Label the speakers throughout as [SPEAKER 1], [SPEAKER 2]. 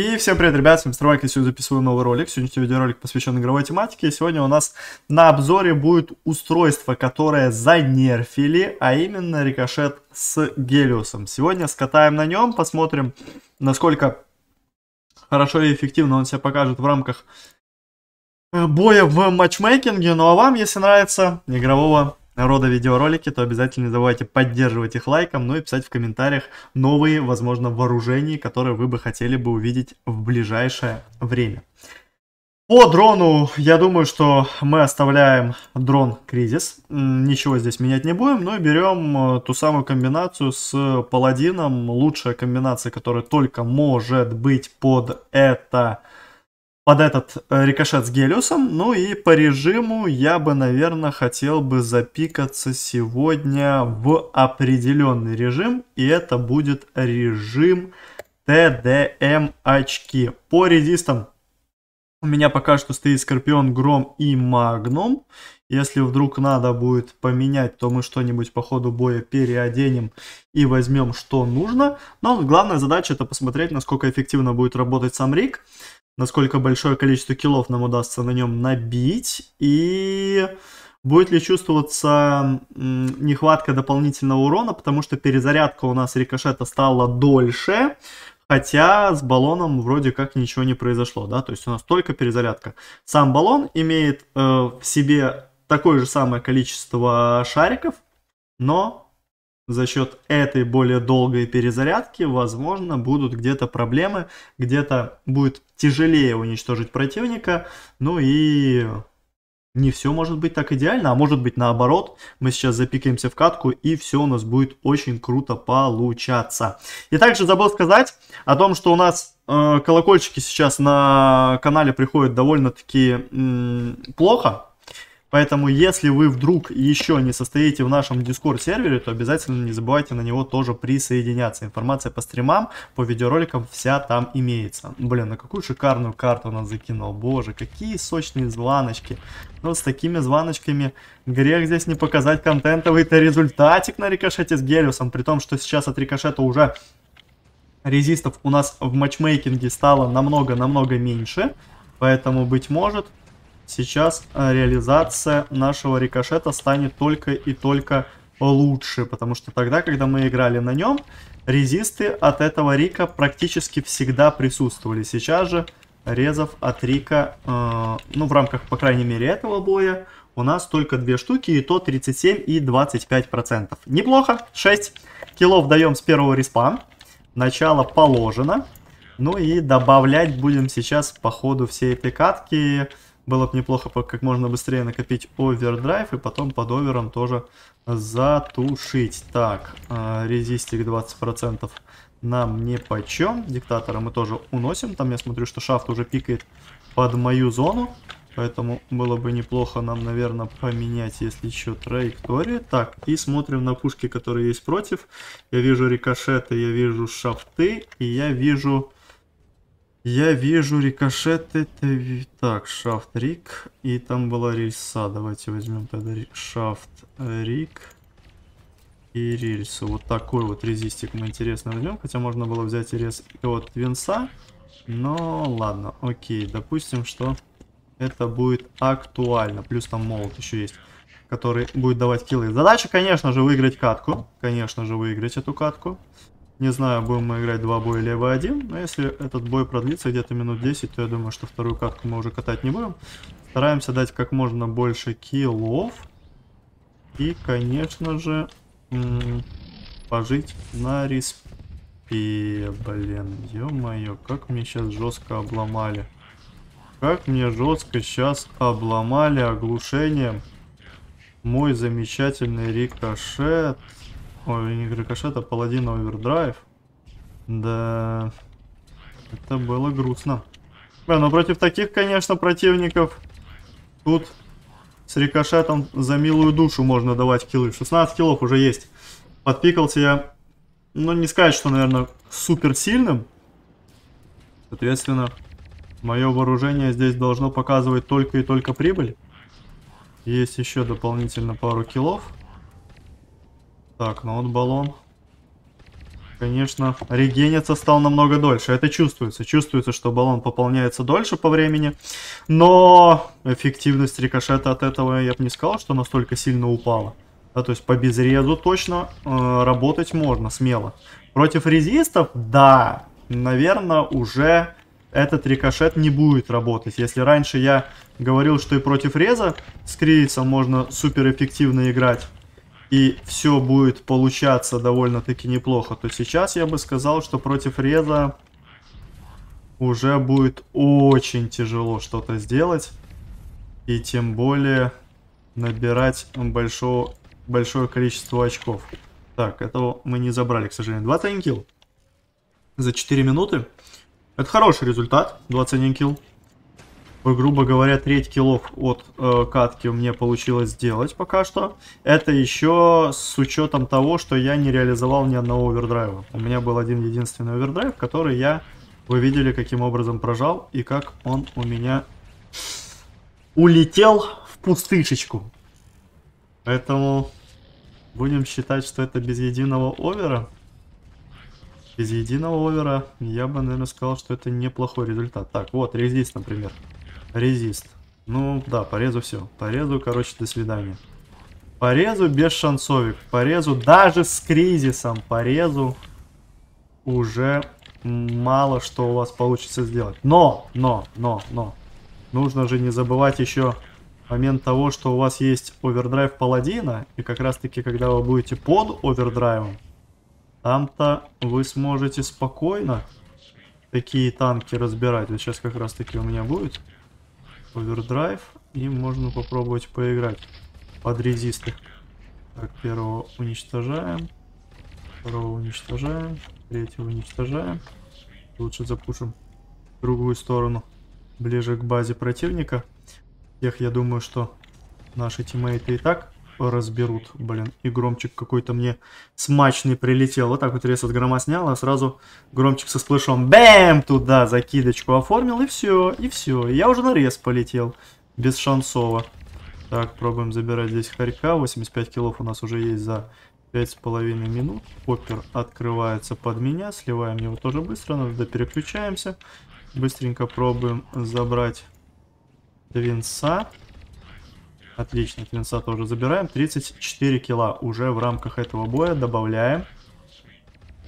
[SPEAKER 1] И всем привет, ребят, с вами Стромайк, я сегодня записываю новый ролик. Сегодняшний видеоролик посвящен игровой тематике. Сегодня у нас на обзоре будет устройство, которое занерфили, а именно рикошет с Гелиусом. Сегодня скатаем на нем, посмотрим, насколько хорошо и эффективно он себя покажет в рамках э, боя в матчмейкинге. Ну а вам, если нравится игрового рода видеоролики, то обязательно не забывайте поддерживать их лайком, ну и писать в комментариях новые, возможно, вооружения, которые вы бы хотели бы увидеть в ближайшее время. По дрону, я думаю, что мы оставляем дрон кризис. Ничего здесь менять не будем, но берем э, ту самую комбинацию с паладином. Лучшая комбинация, которая только может быть под это под этот э, рикошет с Гелиусом. Ну и по режиму я бы, наверное, хотел бы запикаться сегодня в определенный режим. И это будет режим TDM очки. По резистам у меня пока что стоит Скорпион, Гром и Магнум. Если вдруг надо будет поменять, то мы что-нибудь по ходу боя переоденем и возьмем, что нужно. Но главная задача это посмотреть, насколько эффективно будет работать сам Рик насколько большое количество киллов нам удастся на нем набить, и будет ли чувствоваться нехватка дополнительного урона, потому что перезарядка у нас рикошета стала дольше, хотя с баллоном вроде как ничего не произошло, да, то есть у нас только перезарядка. Сам баллон имеет э, в себе такое же самое количество шариков, но за счет этой более долгой перезарядки, возможно, будут где-то проблемы, где-то будет тяжелее уничтожить противника, ну и не все может быть так идеально, а может быть наоборот, мы сейчас запикаемся в катку и все у нас будет очень круто получаться. И также забыл сказать о том, что у нас э, колокольчики сейчас на канале приходят довольно-таки плохо, Поэтому, если вы вдруг еще не состоите в нашем Discord сервере, то обязательно не забывайте на него тоже присоединяться. Информация по стримам, по видеороликам вся там имеется. Блин, на какую шикарную карту он закинул. Боже, какие сочные звоночки. Ну, с такими звоночками грех здесь не показать контентовый-то результатик на рикошете с Гелиусом. При том, что сейчас от рикошета уже резистов у нас в матчмейкинге стало намного-намного меньше. Поэтому, быть может, сейчас э, реализация нашего рикошета станет только и только лучше, потому что тогда, когда мы играли на нем, резисты от этого Рика практически всегда присутствовали. Сейчас же резов от Рика, э, ну в рамках, по крайней мере, этого боя, у нас только две штуки, и то 37 и 25%. Неплохо, 6 киллов даем с первого респа. Начало положено. Ну и добавлять будем сейчас по ходу всей этой катки было бы неплохо как можно быстрее накопить овердрайв и потом под овером тоже затушить. Так, э, резистик 20% нам не почем. Диктатора мы тоже уносим. Там я смотрю, что шафт уже пикает под мою зону. Поэтому было бы неплохо нам, наверное, поменять, если что, траекторию. Так, и смотрим на пушки, которые есть против. Я вижу рикошеты, я вижу шафты, и я вижу я вижу рикошеты. Так, шафт рик. И там была рельса. Давайте возьмем тогда шафт рик. И рельсу. Вот такой вот резистик мы интересно возьмем. Хотя можно было взять и рез от винса. Но ладно, окей. Допустим, что это будет актуально. Плюс там молот еще есть, который будет давать киллы. Задача, конечно же, выиграть катку. Конечно же, выиграть эту катку. Не знаю, будем мы играть два боя или один, но если этот бой продлится где-то минут 10, то я думаю, что вторую катку мы уже катать не будем. Стараемся дать как можно больше киллов. И, конечно же, пожить на респе. Блин, ё-моё, как мне сейчас жестко обломали. Как мне жестко сейчас обломали оглушением мой замечательный рикошет. Ой, не рикошет, а паладин овердрайв. Да, это было грустно. Да, но против таких, конечно, противников тут с рикошетом за милую душу можно давать киллы. 16 киллов уже есть. Подпикался я, ну не сказать, что, наверное, супер сильным. Соответственно, мое вооружение здесь должно показывать только и только прибыль. Есть еще дополнительно пару киллов. Так, ну вот баллон. конечно, регениться стал намного дольше. Это чувствуется. Чувствуется, что баллон пополняется дольше по времени. Но эффективность рикошета от этого, я бы не сказал, что настолько сильно упала. Да, то есть по безрезу точно э, работать можно, смело. Против резистов, да, наверное, уже этот рикошет не будет работать. Если раньше я говорил, что и против реза с кризисом можно супер эффективно играть, и все будет получаться довольно-таки неплохо, то сейчас я бы сказал, что против реза уже будет очень тяжело что-то сделать. И тем более набирать большого, большое количество очков. Так, этого мы не забрали, к сожалению. 21 килл за 4 минуты. Это хороший результат, 21 килл грубо говоря, треть киллов от э, катки меня получилось сделать пока что. Это еще с учетом того, что я не реализовал ни одного овердрайва. У меня был один единственный овердрайв, который я, вы видели, каким образом прожал и как он у меня улетел в пустышечку. Поэтому будем считать, что это без единого овера. Без единого овера я бы, наверное, сказал, что это неплохой результат. Так, вот, резист, например. Резист. Ну, да, порезу все. Порезу, короче, до свидания. Порезу без шансовик. Порезу даже с кризисом. Порезу уже мало что у вас получится сделать. Но, но, но, но. Нужно же не забывать еще момент того, что у вас есть овердрайв паладина. И как раз таки, когда вы будете под овердрайвом, там-то вы сможете спокойно такие танки разбирать. Вот сейчас как раз таки у меня будет овердрайв. И можно попробовать поиграть под резисты. Так, первого уничтожаем. Второго уничтожаем. Третьего уничтожаем. Лучше запушим другую сторону. Ближе к базе противника. Тех, я думаю, что наши тиммейты и так разберут. Блин, и громчик какой-то мне смачный прилетел. Вот так вот рез от грома снял, а сразу громчик со сплэшом. Бэм! Туда закидочку оформил, и все, и все. Я уже на рез полетел. Без шансово. Так, пробуем забирать здесь хорька. 85 килов у нас уже есть за 5,5 минут. Поппер открывается под меня. Сливаем его тоже быстро. Надо переключаемся. Быстренько пробуем забрать Твинса. Отлично, клинца тоже забираем. 34 килла уже в рамках этого боя. Добавляем.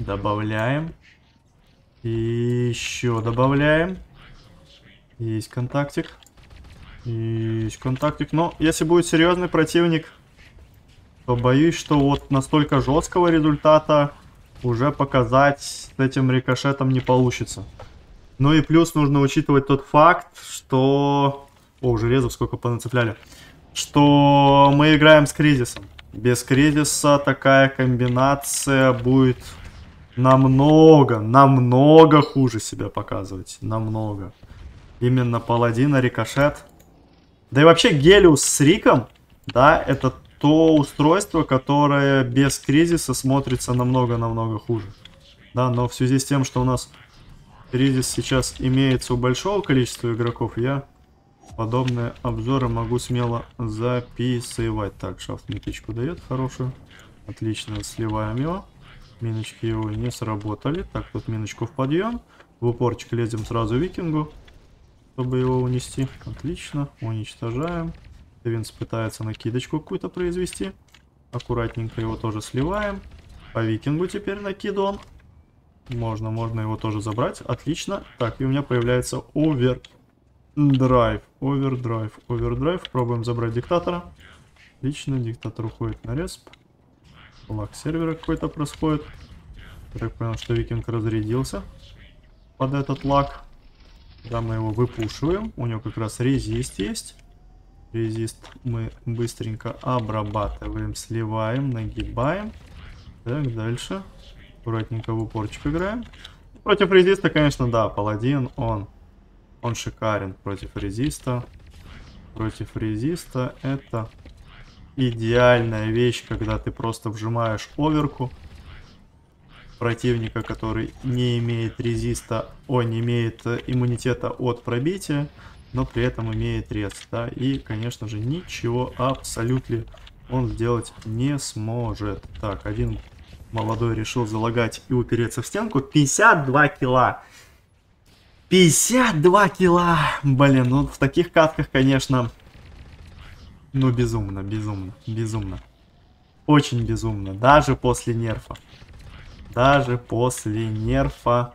[SPEAKER 1] Добавляем. И еще добавляем. Есть контактик. Есть контактик. Но если будет серьезный противник, то боюсь, что вот настолько жесткого результата уже показать с этим рикошетом не получится. Ну и плюс нужно учитывать тот факт, что... О, железов сколько понацепляли что мы играем с кризисом. Без кризиса такая комбинация будет намного, намного хуже себя показывать. Намного. Именно паладина, рикошет. Да и вообще Гелиус с Риком, да, это то устройство, которое без кризиса смотрится намного-намного хуже. Да, но в связи с тем, что у нас кризис сейчас имеется у большого количества игроков, я подобные обзоры могу смело записывать. Так, шафт меточку дает хорошую. Отлично, сливаем его. Миночки его не сработали. Так, тут миночку в подъем. В упорчик лезем сразу викингу, чтобы его унести. Отлично, уничтожаем. Винс пытается накидочку какую-то произвести. Аккуратненько его тоже сливаем. По викингу теперь накидон. Можно, можно его тоже забрать. Отлично. Так, и у меня появляется овердрайв, овердрайв, овердрайв. Пробуем забрать диктатора. Отлично, диктатор уходит на респ. Лак сервера какой-то происходит. Так понял, что викинг разрядился под этот лак. Да, мы его выпушиваем. У него как раз резист есть. Резист мы быстренько обрабатываем, сливаем, нагибаем. Так, дальше. Аккуратненько в упорчик играем. Против резиста, конечно, да, паладин, он он шикарен против резиста. Против резиста это идеальная вещь, когда ты просто вжимаешь оверку противника, который не имеет резиста, он имеет иммунитета от пробития, но при этом имеет рез, да, и, конечно же, ничего абсолютно он сделать не сможет. Так, один Молодой решил залагать и упереться в стенку. 52 килла. 52 килла. Блин, ну в таких катках, конечно, ну безумно, безумно, безумно. Очень безумно. Даже после нерфа. Даже после нерфа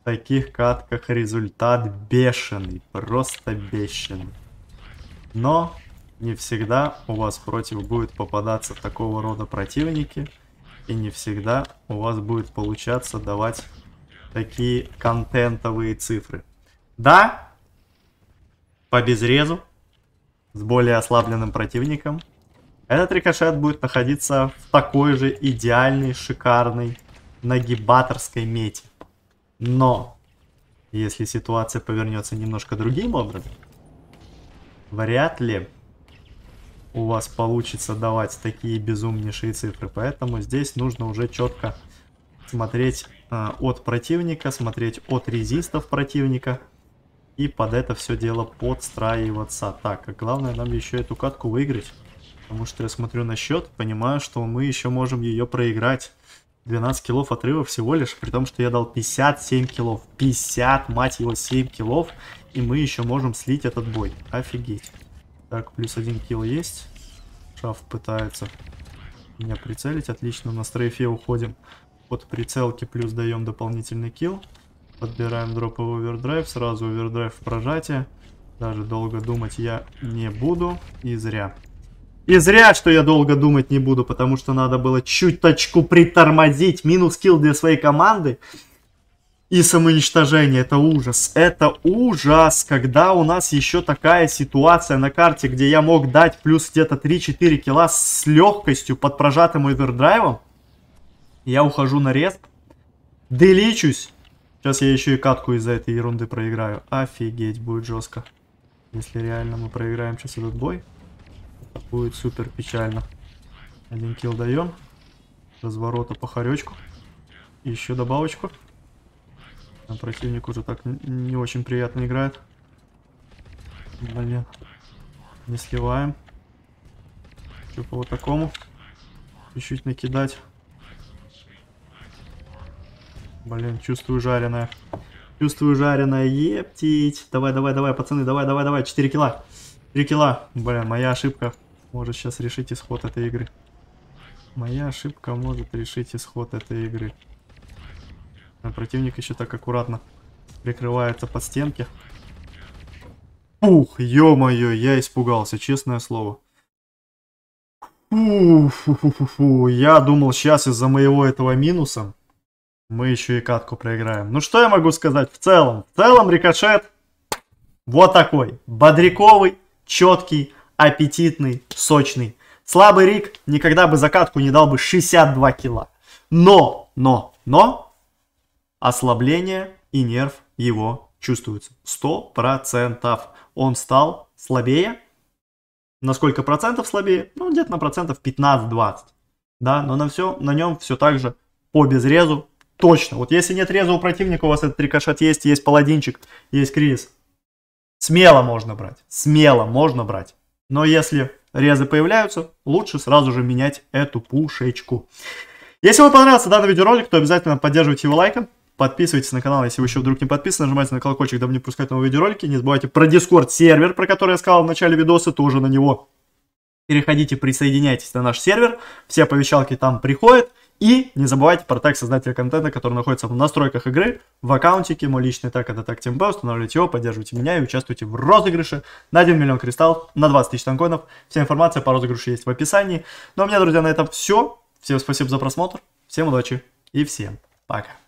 [SPEAKER 1] в таких катках результат бешеный. Просто бешеный. Но не всегда у вас против будет попадаться такого рода противники. И не всегда у вас будет получаться давать такие контентовые цифры. Да, по безрезу, с более ослабленным противником, этот рикошет будет находиться в такой же идеальной, шикарной, нагибаторской мете. Но, если ситуация повернется немножко другим образом, вряд ли у вас получится давать такие безумнейшие цифры. Поэтому здесь нужно уже четко смотреть э, от противника, смотреть от резистов противника. И под это все дело подстраиваться. Так, а главное нам еще эту катку выиграть. Потому что я смотрю на счет, понимаю, что мы еще можем ее проиграть. 12 килов отрыва всего лишь, при том, что я дал 57 килов. 50, мать его, 7 килов. И мы еще можем слить этот бой. Офигеть. Так, плюс один килл есть. Шаф пытается меня прицелить. Отлично, на стрейфе уходим под прицелки, плюс даем дополнительный килл. Подбираем дроповый овердрайв, сразу овердрайв в прожатие. Даже долго думать я не буду, и зря. И зря, что я долго думать не буду, потому что надо было чуть-точку притормозить. Минус килл для своей команды. И самоуничтожение, это ужас. Это ужас, когда у нас еще такая ситуация на карте, где я мог дать плюс где-то 3-4 килла с легкостью под прожатым овердрайвом. Я ухожу на респ. Деличусь. Сейчас я еще и катку из-за этой ерунды проиграю. Офигеть, будет жестко. Если реально мы проиграем сейчас этот бой, будет супер печально. Один килл даем. Разворота по хоречку. Еще добавочку. А противник уже так не очень приятно играет. Блин. Не сливаем. Что по вот такому. Чуть-чуть накидать. Блин, чувствую жареное. Чувствую жареное, ептить. Давай, давай, давай, пацаны, давай, давай, давай. 4 килла. 3 килла. Блин, моя ошибка может сейчас решить исход этой игры. Моя ошибка может решить исход этой игры. А противник еще так аккуратно прикрывается под стенки. Ух, ё-моё, я испугался, честное слово. Фу, фу, фу, фу, фу. Я думал сейчас из-за моего этого минуса мы еще и катку проиграем. Ну что я могу сказать в целом? В целом рикошет вот такой. Бодряковый, четкий, аппетитный, сочный. Слабый Рик никогда бы за катку не дал бы 62 килла. Но, но, но, ослабление и нерв его чувствуются. 100%. Он стал слабее. На сколько процентов слабее? Ну, где-то на процентов 15-20. Да, но на все, на нем все так же по безрезу Точно. Вот если нет реза у противника, у вас этот рикошет есть, есть паладинчик, есть кризис. Смело можно брать. Смело можно брать. Но если резы появляются, лучше сразу же менять эту пушечку. Если вам понравился данный видеоролик, то обязательно поддерживайте его лайком. Подписывайтесь на канал, если вы еще вдруг не подписаны, нажимайте на колокольчик, дабы не пропускать новые видеоролики. Не забывайте про Discord сервер, про который я сказал в начале видоса, тоже на него переходите, присоединяйтесь на наш сервер. Все оповещалки там приходят. И не забывайте про тег создателя контента, который находится в настройках игры, в аккаунтике, мой личный тег это тег TeamB, устанавливайте его, поддерживайте меня и участвуйте в розыгрыше на 1 миллион кристаллов, на 20 тысяч танкоинов. Вся информация по розыгрышу есть в описании. Ну а у меня, друзья, на этом все. Всем спасибо за просмотр, всем удачи и всем пока.